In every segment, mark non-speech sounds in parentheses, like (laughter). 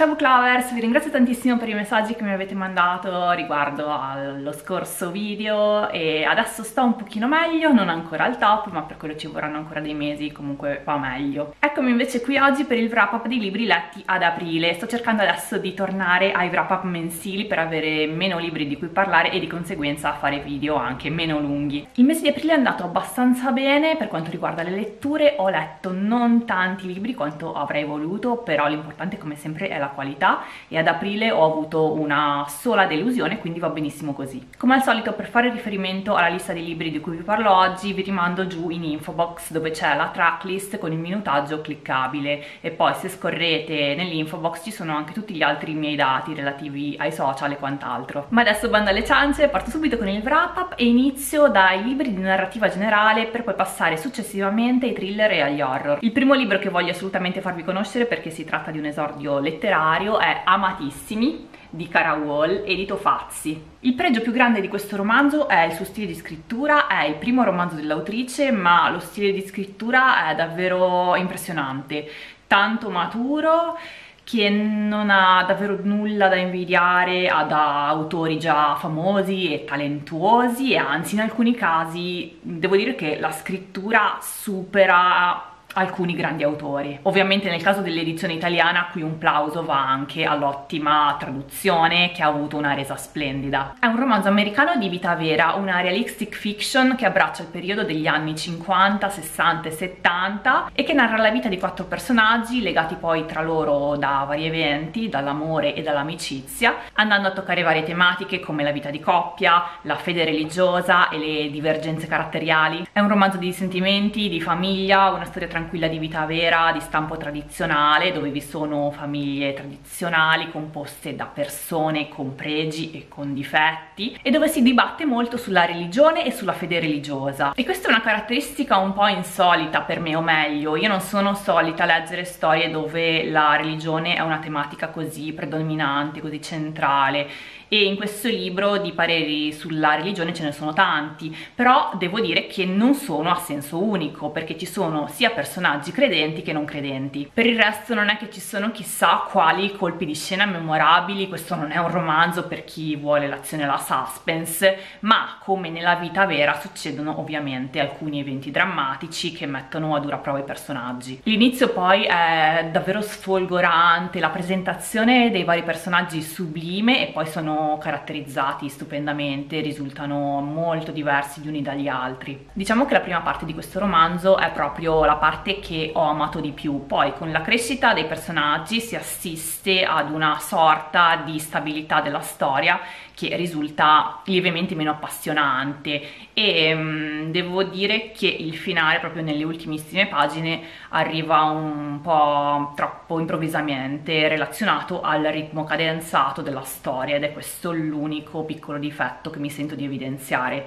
Ciao book lovers, vi ringrazio tantissimo per i messaggi che mi avete mandato riguardo allo scorso video e adesso sto un pochino meglio, non ancora al top ma per quello ci vorranno ancora dei mesi, comunque va meglio. Eccomi invece qui oggi per il wrap up dei libri letti ad aprile, sto cercando adesso di tornare ai wrap up mensili per avere meno libri di cui parlare e di conseguenza fare video anche meno lunghi. Il mese di aprile è andato abbastanza bene per quanto riguarda le letture, ho letto non tanti libri quanto avrei voluto però l'importante come sempre è la qualità e ad aprile ho avuto una sola delusione quindi va benissimo così. Come al solito per fare riferimento alla lista dei libri di cui vi parlo oggi vi rimando giù in info box dove c'è la tracklist con il minutaggio cliccabile e poi se scorrete nell'info box ci sono anche tutti gli altri miei dati relativi ai social e quant'altro. Ma adesso bando alle ciance, parto subito con il wrap up e inizio dai libri di narrativa generale per poi passare successivamente ai thriller e agli horror. Il primo libro che voglio assolutamente farvi conoscere perché si tratta di un esordio letterario è Amatissimi di Cara Wall, edito Fazzi. Il pregio più grande di questo romanzo è il suo stile di scrittura, è il primo romanzo dell'autrice, ma lo stile di scrittura è davvero impressionante, tanto maturo che non ha davvero nulla da invidiare ad autori già famosi e talentuosi e anzi in alcuni casi devo dire che la scrittura supera alcuni grandi autori. Ovviamente nel caso dell'edizione italiana qui un plauso va anche all'ottima traduzione che ha avuto una resa splendida. È un romanzo americano di vita vera, una realistic fiction che abbraccia il periodo degli anni 50, 60 e 70 e che narra la vita di quattro personaggi legati poi tra loro da vari eventi, dall'amore e dall'amicizia, andando a toccare varie tematiche come la vita di coppia, la fede religiosa e le divergenze caratteriali. È un romanzo di sentimenti, di famiglia, una storia tranquilla tranquilla di vita vera, di stampo tradizionale, dove vi sono famiglie tradizionali composte da persone con pregi e con difetti e dove si dibatte molto sulla religione e sulla fede religiosa. E questa è una caratteristica un po' insolita per me, o meglio, io non sono solita leggere storie dove la religione è una tematica così predominante, così centrale e in questo libro di pareri sulla religione ce ne sono tanti, però devo dire che non sono a senso unico perché ci sono sia personaggi credenti che non credenti. Per il resto non è che ci sono chissà quali colpi di scena memorabili, questo non è un romanzo per chi vuole l'azione e la suspense, ma come nella vita vera succedono ovviamente alcuni eventi drammatici che mettono a dura prova i personaggi. L'inizio poi è davvero sfolgorante, la presentazione dei vari personaggi sublime e poi sono caratterizzati stupendamente, risultano molto diversi gli uni dagli altri. Diciamo che la prima parte di questo romanzo è proprio la parte che ho amato di più, poi con la crescita dei personaggi si assiste ad una sorta di stabilità della storia che risulta lievemente meno appassionante e um, devo dire che il finale proprio nelle ultimissime pagine arriva un po' troppo improvvisamente relazionato al ritmo cadenzato della storia ed è questo l'unico piccolo difetto che mi sento di evidenziare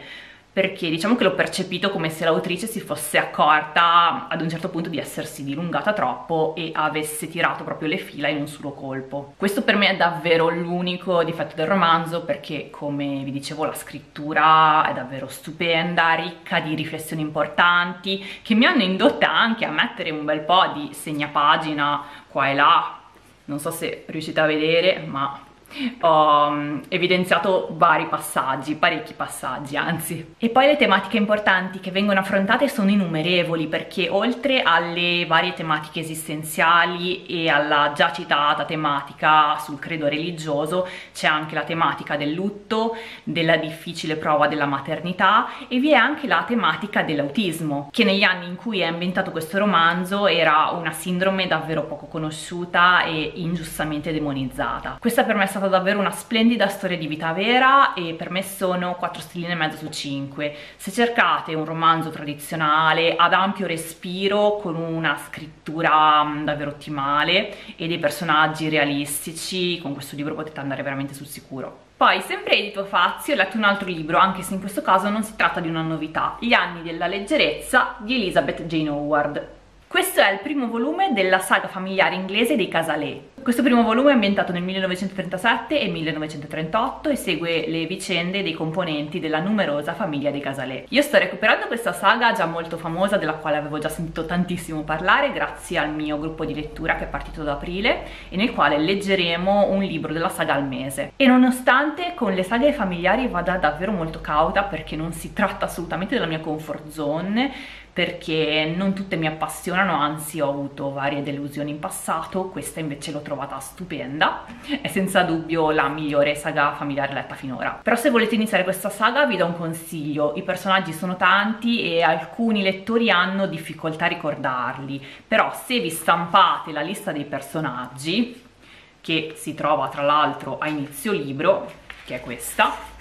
perché diciamo che l'ho percepito come se l'autrice si fosse accorta ad un certo punto di essersi dilungata troppo e avesse tirato proprio le fila in un solo colpo. Questo per me è davvero l'unico difetto del romanzo perché come vi dicevo la scrittura è davvero stupenda, ricca di riflessioni importanti che mi hanno indotta anche a mettere un bel po' di segnapagina qua e là, non so se riuscite a vedere ma ho mm, evidenziato vari passaggi, parecchi passaggi anzi. E poi le tematiche importanti che vengono affrontate sono innumerevoli perché oltre alle varie tematiche esistenziali e alla già citata tematica sul credo religioso c'è anche la tematica del lutto, della difficile prova della maternità e vi è anche la tematica dell'autismo che negli anni in cui è ambientato questo romanzo era una sindrome davvero poco conosciuta e ingiustamente demonizzata. Questa per me è stata stata davvero una splendida storia di vita vera e per me sono 4 stelline e mezzo su 5. Se cercate un romanzo tradizionale ad ampio respiro con una scrittura mm, davvero ottimale e dei personaggi realistici, con questo libro potete andare veramente sul sicuro. Poi, sempre edito Fazio, ho letto un altro libro, anche se in questo caso non si tratta di una novità, Gli anni della leggerezza di Elizabeth Jane Howard. Questo è il primo volume della saga familiare inglese dei Casalè. Questo primo volume è ambientato nel 1937 e 1938 e segue le vicende dei componenti della numerosa famiglia dei Casalè. Io sto recuperando questa saga già molto famosa della quale avevo già sentito tantissimo parlare grazie al mio gruppo di lettura che è partito ad aprile e nel quale leggeremo un libro della saga al mese. E nonostante con le saghe familiari vada davvero molto cauta perché non si tratta assolutamente della mia comfort zone, perché non tutte mi appassionano, anzi ho avuto varie delusioni in passato, questa invece l'ho trovata stupenda, è senza dubbio la migliore saga familiare letta finora. Però se volete iniziare questa saga vi do un consiglio, i personaggi sono tanti e alcuni lettori hanno difficoltà a ricordarli, però se vi stampate la lista dei personaggi, che si trova tra l'altro a inizio libro, che è questa,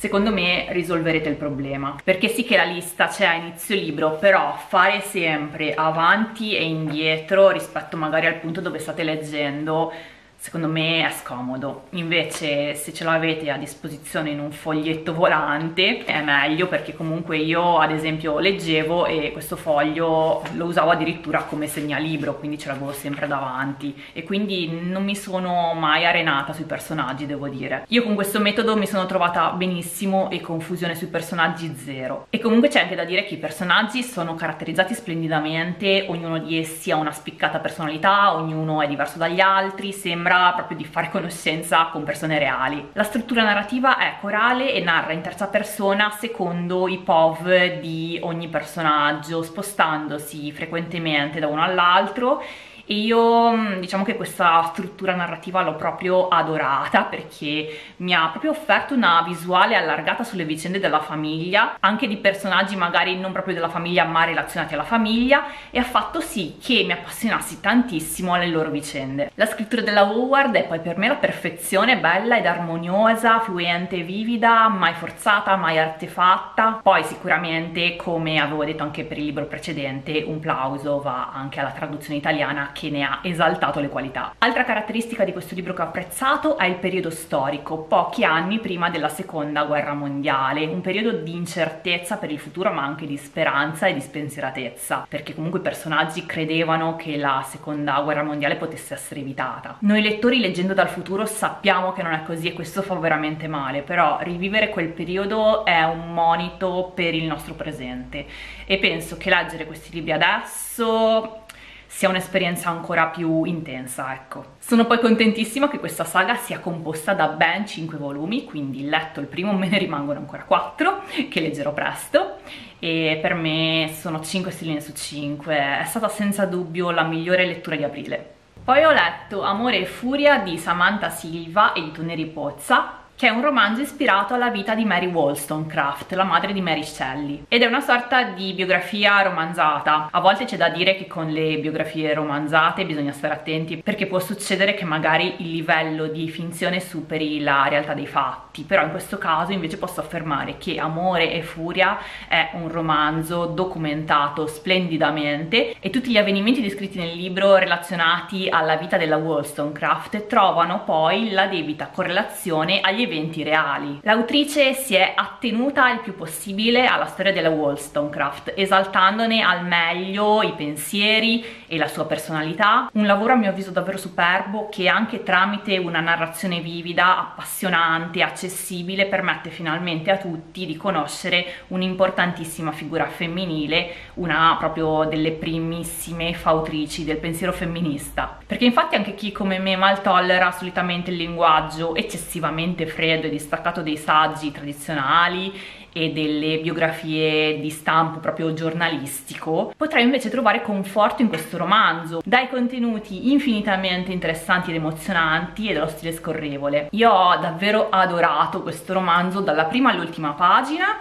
secondo me risolverete il problema. Perché sì che la lista c'è a inizio libro però fare sempre avanti e indietro rispetto magari al punto dove state leggendo secondo me è scomodo. Invece se ce l'avete a disposizione in un foglietto volante è meglio perché comunque io ad esempio leggevo e questo foglio lo usavo addirittura come segnalibro quindi ce l'avevo sempre davanti. E quindi non mi sono mai arenata sui personaggi devo dire. Io con questo metodo mi sono trovata benissimo e confusione sui personaggi zero. E comunque c'è anche da dire che i personaggi sono caratterizzati splendidamente ognuno di essi ha una spiccata personalità ognuno è diverso dagli altri sembra sembra proprio di fare conoscenza con persone reali. La struttura narrativa è corale e narra in terza persona secondo i POV di ogni personaggio, spostandosi frequentemente da uno all'altro e io mm, diciamo che questa struttura narrativa l'ho proprio adorata perché mi ha proprio offerto una visuale allargata sulle vicende della famiglia anche di personaggi magari non proprio della famiglia ma relazionati alla famiglia e ha fatto sì che mi appassionassi tantissimo alle loro vicende. La scrittura della Howard è poi per me la perfezione bella ed armoniosa fluente e vivida mai forzata mai artefatta. Poi sicuramente come avevo detto anche per il libro precedente un plauso va anche alla traduzione italiana che ne ha esaltato le qualità. Altra caratteristica di questo libro che ho apprezzato è il periodo storico, pochi anni prima della seconda guerra mondiale, un periodo di incertezza per il futuro ma anche di speranza e di spensieratezza, perché comunque i personaggi credevano che la seconda guerra mondiale potesse essere evitata. Noi lettori leggendo dal futuro sappiamo che non è così e questo fa veramente male, però rivivere quel periodo è un monito per il nostro presente e penso che leggere questi libri adesso sia un'esperienza ancora più intensa, ecco. Sono poi contentissima che questa saga sia composta da ben 5 volumi, quindi letto il primo me ne rimangono ancora 4, che leggerò presto, e per me sono 5 stelline su 5, è stata senza dubbio la migliore lettura di aprile. Poi ho letto Amore e Furia di Samantha Silva, edito Neri Pozza, che è un romanzo ispirato alla vita di Mary Wollstonecraft, la madre di Mary Shelley, ed è una sorta di biografia romanzata. A volte c'è da dire che con le biografie romanzate bisogna stare attenti perché può succedere che magari il livello di finzione superi la realtà dei fatti, però in questo caso invece posso affermare che Amore e Furia è un romanzo documentato splendidamente e tutti gli avvenimenti descritti nel libro relazionati alla vita della Wollstonecraft trovano poi la debita correlazione agli eventi reali. L'autrice si è attenuta il più possibile alla storia della Wollstonecraft, esaltandone al meglio i pensieri e la sua personalità. Un lavoro a mio avviso davvero superbo che anche tramite una narrazione vivida, appassionante, accessibile, permette finalmente a tutti di conoscere un'importantissima figura femminile, una proprio delle primissime fautrici del pensiero femminista. Perché infatti anche chi come me mal tollera solitamente il linguaggio eccessivamente freddo freddo e distaccato dei saggi tradizionali e delle biografie di stampo proprio giornalistico, potrei invece trovare conforto in questo romanzo, dai contenuti infinitamente interessanti ed emozionanti e dallo stile scorrevole. Io ho davvero adorato questo romanzo dalla prima all'ultima pagina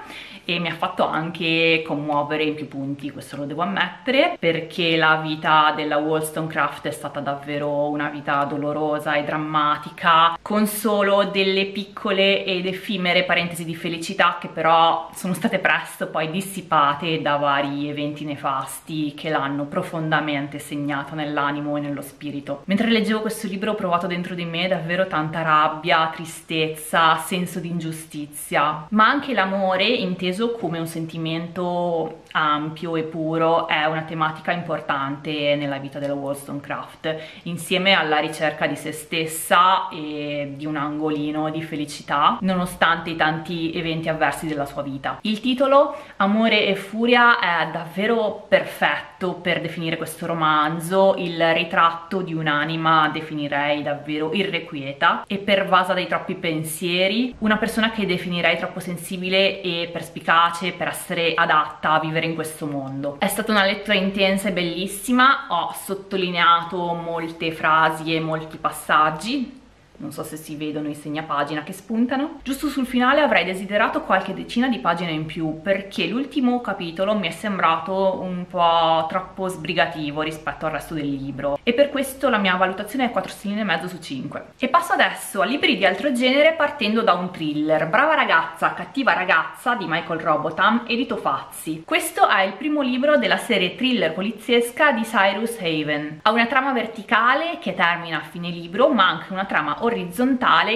e mi ha fatto anche commuovere in più punti, questo lo devo ammettere, perché la vita della Wollstonecraft è stata davvero una vita dolorosa e drammatica, con solo delle piccole ed effimere parentesi di felicità che però sono state presto poi dissipate da vari eventi nefasti che l'hanno profondamente segnata nell'animo e nello spirito. Mentre leggevo questo libro ho provato dentro di me davvero tanta rabbia, tristezza, senso di ingiustizia, ma anche l'amore inteso inteso come un sentimento ampio e puro è una tematica importante nella vita della Wollstonecraft, insieme alla ricerca di se stessa e di un angolino di felicità, nonostante i tanti eventi avversi della sua vita. Il titolo Amore e Furia è davvero perfetto per definire questo romanzo, il ritratto di un'anima definirei davvero irrequieta e pervasa dai troppi pensieri, una persona che definirei troppo sensibile e perspicace per essere adatta a vivere in questo mondo. È stata una lettura intensa e bellissima, ho sottolineato molte frasi e molti passaggi, non so se si vedono i segnapagina che spuntano. Giusto sul finale avrei desiderato qualche decina di pagine in più perché l'ultimo capitolo mi è sembrato un po' troppo sbrigativo rispetto al resto del libro e per questo la mia valutazione è 4 stelline e mezzo su 5. E passo adesso a libri di altro genere partendo da un thriller, Brava ragazza, cattiva ragazza di Michael Robotham, edito Fazzi. Questo è il primo libro della serie thriller poliziesca di Cyrus Haven. Ha una trama verticale che termina a fine libro ma anche una trama orizzontale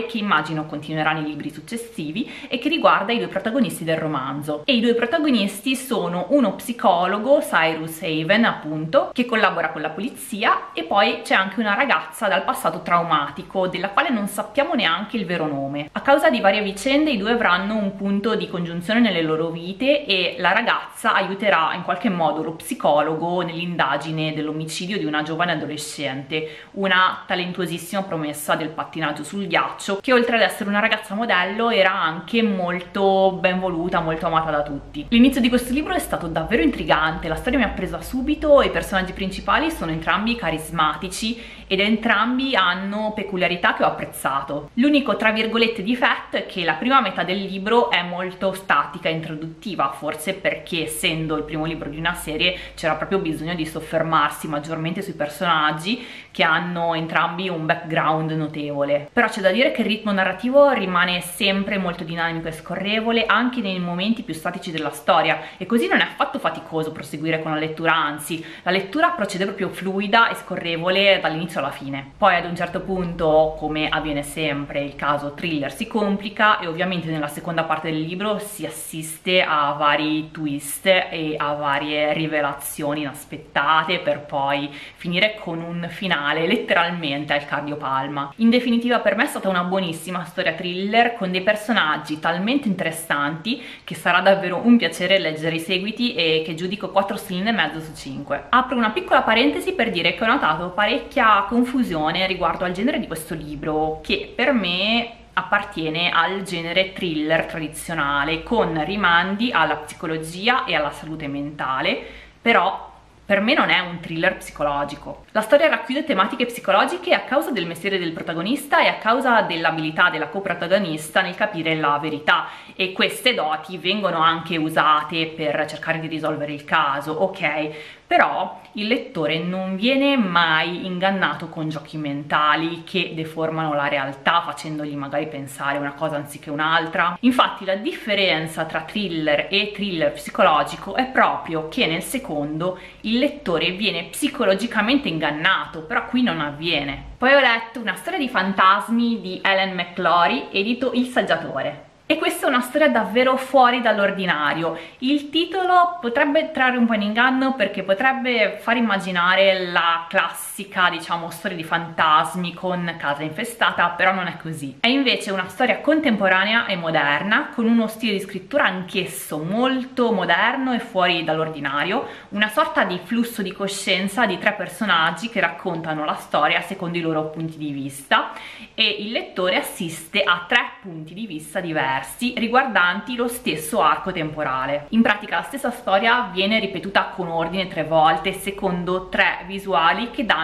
che immagino continuerà nei libri successivi e che riguarda i due protagonisti del romanzo. E i due protagonisti sono uno psicologo, Cyrus Haven appunto, che collabora con la polizia e poi c'è anche una ragazza dal passato traumatico della quale non sappiamo neanche il vero nome. A causa di varie vicende i due avranno un punto di congiunzione nelle loro vite e la ragazza aiuterà in qualche modo lo psicologo nell'indagine dell'omicidio di una giovane adolescente, una talentuosissima promessa del pattinaggio pattinaggio sul ghiaccio che oltre ad essere una ragazza modello era anche molto ben voluta, molto amata da tutti. L'inizio di questo libro è stato davvero intrigante, la storia mi ha presa subito, i personaggi principali sono entrambi carismatici ed entrambi hanno peculiarità che ho apprezzato. L'unico tra virgolette difetto è che la prima metà del libro è molto statica e introduttiva, forse perché essendo il primo libro di una serie c'era proprio bisogno di soffermarsi maggiormente sui personaggi che hanno entrambi un background notevole. Però c'è da dire che il ritmo narrativo rimane sempre molto dinamico e scorrevole anche nei momenti più statici della storia e così non è affatto faticoso proseguire con la lettura, anzi la lettura procede proprio fluida e scorrevole dall'inizio alla fine. Poi ad un certo punto, come avviene sempre, il caso thriller si complica e ovviamente nella seconda parte del libro si assiste a vari twist e a varie rivelazioni inaspettate per poi finire con un finale letteralmente al cardiopalma. In definitiva per me è stata una buonissima storia thriller con dei personaggi talmente interessanti che sarà davvero un piacere leggere i seguiti e che giudico 4 stelline e mezzo su 5. Apro una piccola parentesi per dire che ho notato parecchia confusione riguardo al genere di questo libro che per me appartiene al genere thriller tradizionale con rimandi alla psicologia e alla salute mentale però per me non è un thriller psicologico. La storia racchiude tematiche psicologiche a causa del mestiere del protagonista e a causa dell'abilità della coprotagonista nel capire la verità e queste doti vengono anche usate per cercare di risolvere il caso, ok? Però il lettore non viene mai ingannato con giochi mentali che deformano la realtà facendogli magari pensare una cosa anziché un'altra. Infatti la differenza tra thriller e thriller psicologico è proprio che nel secondo il lettore viene psicologicamente ingannato, però qui non avviene. Poi ho letto una storia di fantasmi di Ellen McClory, edito Il Saggiatore. E questa è una storia davvero fuori dall'ordinario. Il titolo potrebbe trarre un po' in inganno perché potrebbe far immaginare la classica, diciamo, storia di fantasmi con casa infestata, però non è così. È invece una storia contemporanea e moderna, con uno stile di scrittura anch'esso molto moderno e fuori dall'ordinario, una sorta di flusso di coscienza di tre personaggi che raccontano la storia secondo i loro punti di vista e il lettore assiste a tre punti di vista diversi riguardanti lo stesso arco temporale. In pratica la stessa storia viene ripetuta con ordine tre volte secondo tre visuali che danno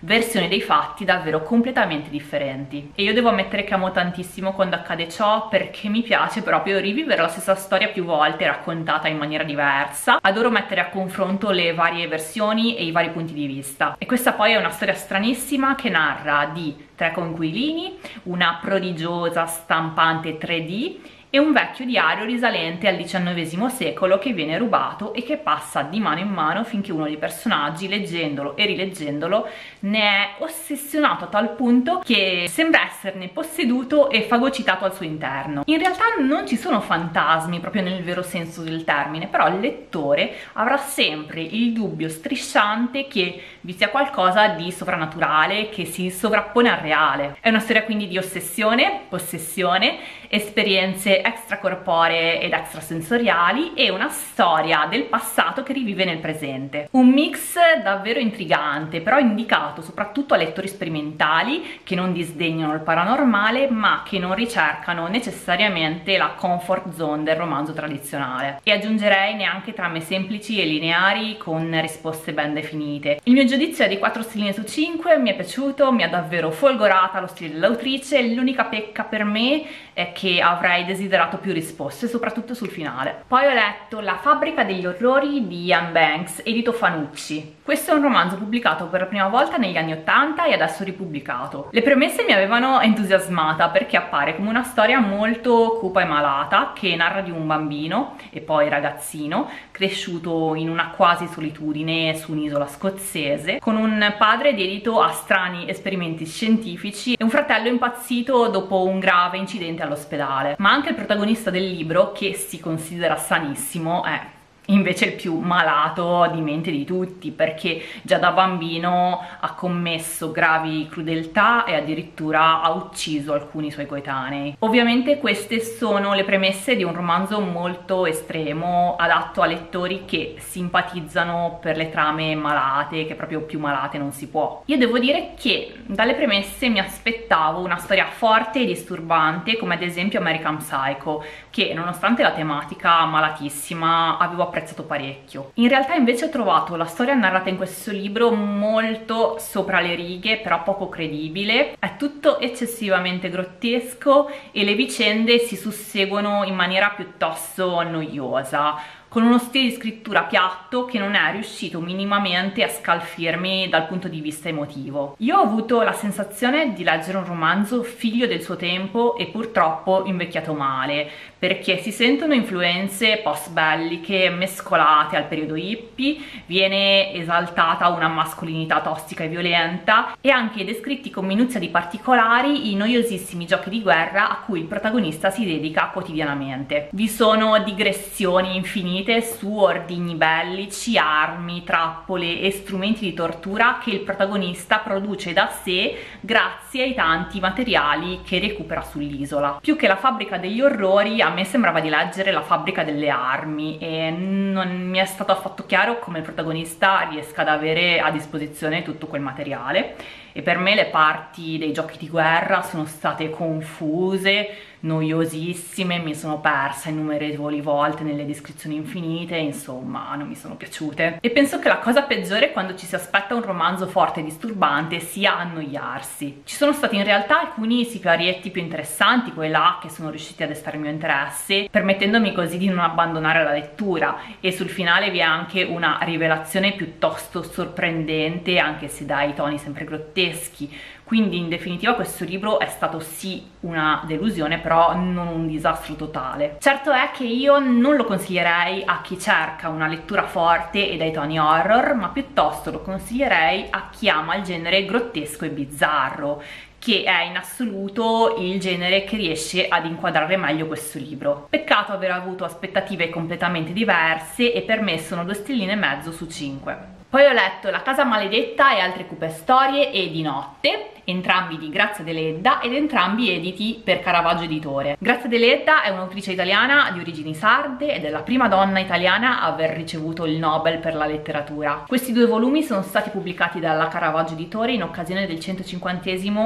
versioni dei fatti davvero completamente differenti. E io devo ammettere che amo tantissimo quando accade ciò perché mi piace proprio rivivere la stessa storia più volte raccontata in maniera diversa. Adoro mettere a confronto le varie versioni e i vari punti di vista. E questa poi è una storia stranissima che narra di tre conquilini, una prodigiosa stampante 3D e un vecchio diario risalente al XIX secolo che viene rubato e che passa di mano in mano finché uno dei personaggi, leggendolo e rileggendolo, ne è ossessionato a tal punto che sembra esserne posseduto e fagocitato al suo interno. In realtà non ci sono fantasmi proprio nel vero senso del termine, però il lettore avrà sempre il dubbio strisciante che vi sia qualcosa di sovrannaturale che si sovrappone al reale. È una storia quindi di ossessione, possessione, esperienze extracorporee ed extrasensoriali e una storia del passato che rivive nel presente. Un mix davvero intrigante, però indicato soprattutto a lettori sperimentali che non disdegnano il paranormale ma che non ricercano necessariamente la comfort zone del romanzo tradizionale. E aggiungerei neanche trame semplici e lineari con risposte ben definite. Il mio giudizio è di 4 stelline su 5, mi è piaciuto, mi ha davvero folgorata lo stile dell'autrice, l'unica pecca per me è che avrei desiderato più risposte, soprattutto sul finale. Poi ho letto La fabbrica degli orrori di Ian Banks, edito Fanucci. Questo è un romanzo pubblicato per la prima volta negli anni 80 e adesso ripubblicato. Le premesse mi avevano entusiasmata perché appare come una storia molto cupa e malata che narra di un bambino e poi ragazzino cresciuto in una quasi solitudine su un'isola scozzese con un padre dedito a strani esperimenti scientifici e un fratello impazzito dopo un grave incidente all'ospedale. Ma anche il protagonista del libro, che si considera sanissimo, è invece il più malato di mente di tutti perché già da bambino ha commesso gravi crudeltà e addirittura ha ucciso alcuni suoi coetanei. Ovviamente queste sono le premesse di un romanzo molto estremo adatto a lettori che simpatizzano per le trame malate, che proprio più malate non si può. Io devo dire che dalle premesse mi aspettavo una storia forte e disturbante come ad esempio American Psycho che nonostante la tematica malatissima avevo apprezzato parecchio. In realtà invece ho trovato la storia narrata in questo libro molto sopra le righe, però poco credibile. È tutto eccessivamente grottesco e le vicende si susseguono in maniera piuttosto noiosa con uno stile di scrittura piatto che non è riuscito minimamente a scalfirmi dal punto di vista emotivo. Io ho avuto la sensazione di leggere un romanzo figlio del suo tempo e purtroppo invecchiato male, perché si sentono influenze post-belliche mescolate al periodo hippie, viene esaltata una mascolinità tossica e violenta e anche descritti con minuzia di particolari i noiosissimi giochi di guerra a cui il protagonista si dedica quotidianamente. Vi sono digressioni infinite infinite su ordigni bellici, armi, trappole e strumenti di tortura che il protagonista produce da sé grazie ai tanti materiali che recupera sull'isola. Più che la fabbrica degli orrori a me sembrava di leggere la fabbrica delle armi e non mi è stato affatto chiaro come il protagonista riesca ad avere a disposizione tutto quel materiale e per me le parti dei giochi di guerra sono state confuse noiosissime, mi sono persa innumerevoli volte nelle descrizioni infinite, insomma non mi sono piaciute. E penso che la cosa peggiore quando ci si aspetta un romanzo forte e disturbante sia annoiarsi. Ci sono stati in realtà alcuni siparietti più interessanti, quei là che sono riusciti a destare il mio interesse, permettendomi così di non abbandonare la lettura e sul finale vi è anche una rivelazione piuttosto sorprendente, anche se dai toni sempre grotteschi, quindi in definitiva questo libro è stato sì una delusione però non un disastro totale certo è che io non lo consiglierei a chi cerca una lettura forte e dai toni horror ma piuttosto lo consiglierei a chi ama il genere grottesco e bizzarro che è in assoluto il genere che riesce ad inquadrare meglio questo libro. Peccato aver avuto aspettative completamente diverse e per me sono due stelline e mezzo su 5. Poi ho letto La casa maledetta e altre cupe storie e Di notte entrambi di Grazia Deledda ed entrambi editi per Caravaggio Editore. Grazia Deledda è un'autrice italiana di origini sarde ed è la prima donna italiana a aver ricevuto il Nobel per la letteratura. Questi due volumi sono stati pubblicati dalla Caravaggio Editore in occasione del 150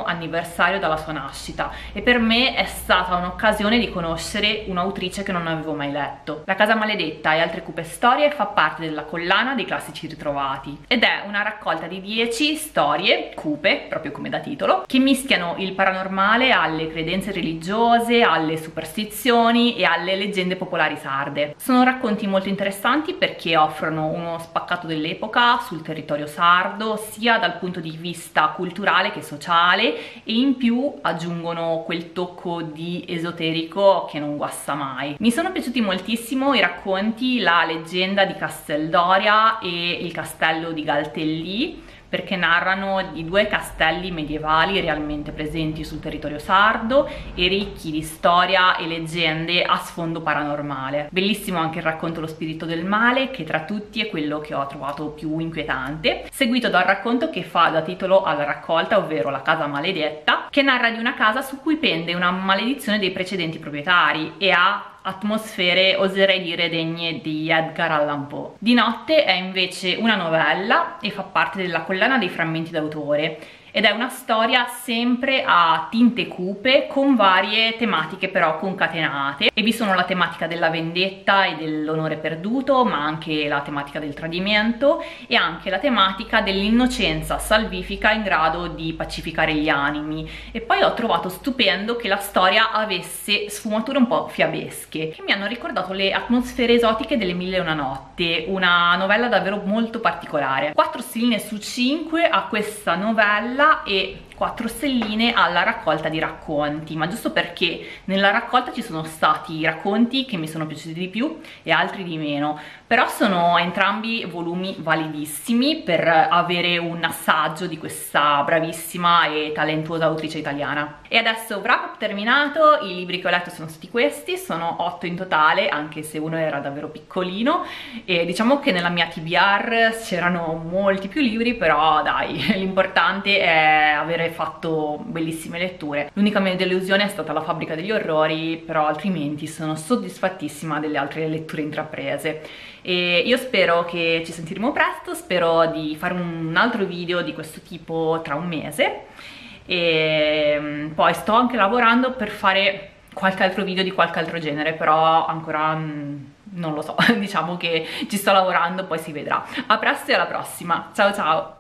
anniversario dalla sua nascita e per me è stata un'occasione di conoscere un'autrice che non avevo mai letto. La casa maledetta e altre cupe storie fa parte della collana dei classici ritrovati ed è una raccolta di 10 storie cupe, proprio come da titolo, che mischiano il paranormale alle credenze religiose, alle superstizioni e alle leggende popolari sarde. Sono racconti molto interessanti perché offrono uno spaccato dell'epoca sul territorio sardo, sia dal punto di vista culturale che sociale e in più aggiungono quel tocco di esoterico che non guasta mai. Mi sono piaciuti moltissimo i racconti La leggenda di Casteldoria e il castello di Galtellì perché narrano di due castelli medievali realmente presenti sul territorio sardo e ricchi di storia e leggende a sfondo paranormale. Bellissimo anche il racconto Lo spirito del male, che tra tutti è quello che ho trovato più inquietante, seguito dal racconto che fa da titolo alla raccolta, ovvero La casa maledetta, che narra di una casa su cui pende una maledizione dei precedenti proprietari e ha atmosfere oserei dire degne di Edgar Allan Poe. Di notte è invece una novella e fa parte della collana dei frammenti d'autore ed è una storia sempre a tinte cupe con varie tematiche però concatenate. E vi sono la tematica della vendetta e dell'onore perduto ma anche la tematica del tradimento e anche la tematica dell'innocenza salvifica in grado di pacificare gli animi. E poi ho trovato stupendo che la storia avesse sfumature un po' fiabesche che mi hanno ricordato le atmosfere esotiche delle Mille e una notte una novella davvero molto particolare. 4 stelline su 5 a questa novella e 4 stelline alla raccolta di racconti. Ma giusto perché nella raccolta ci sono stati racconti che mi sono piaciuti di più e altri di meno. Però sono entrambi volumi validissimi per avere un assaggio di questa bravissima e talentuosa autrice italiana. E adesso wrap up terminato i libri che ho letto sono stati questi sono 8 in totale anche se uno era davvero piccolino. E diciamo che nella mia TBR c'erano molti più libri però dai (laughs) l'importante è avere fatto bellissime letture. L'unica mia delusione è stata la fabbrica degli orrori però altrimenti sono soddisfattissima delle altre letture intraprese. E io spero che ci sentiremo presto spero di fare un altro video di questo tipo tra un mese. E mm, poi sto anche lavorando per fare qualche altro video di qualche altro genere però ancora mm, non lo so. (laughs) Diciamo che ci sto lavorando poi si vedrà. A presto e alla prossima. Ciao ciao